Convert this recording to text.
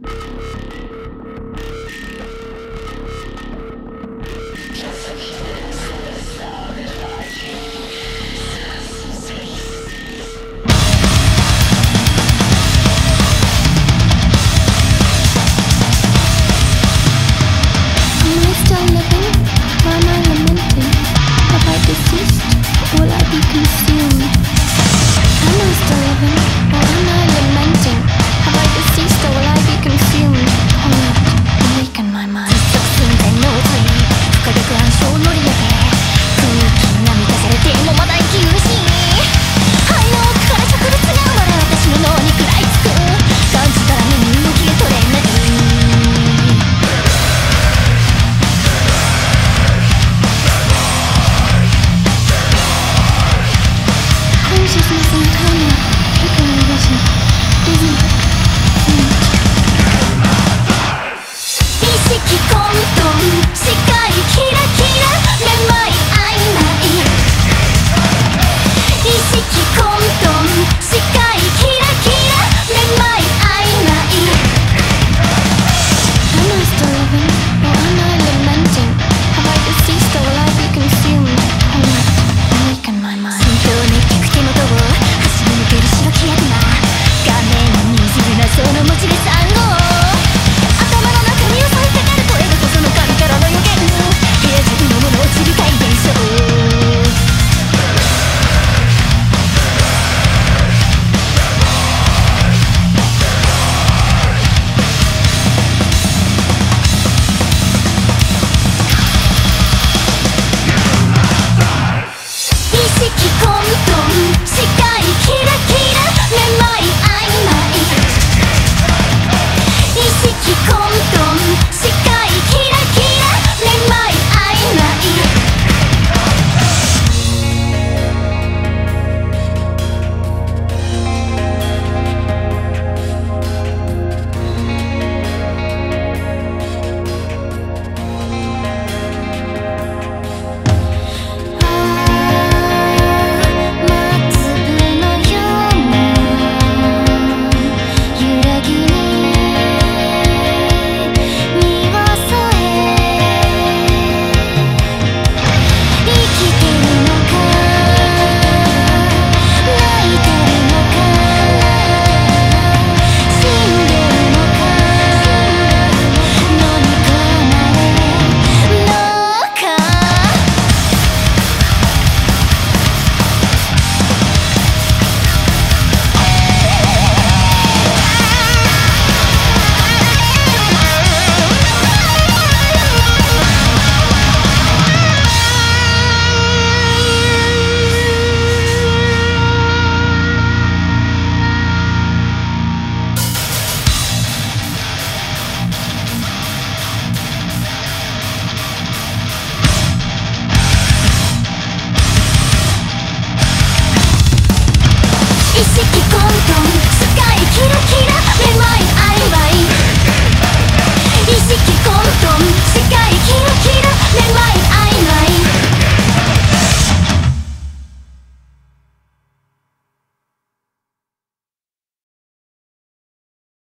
you 意識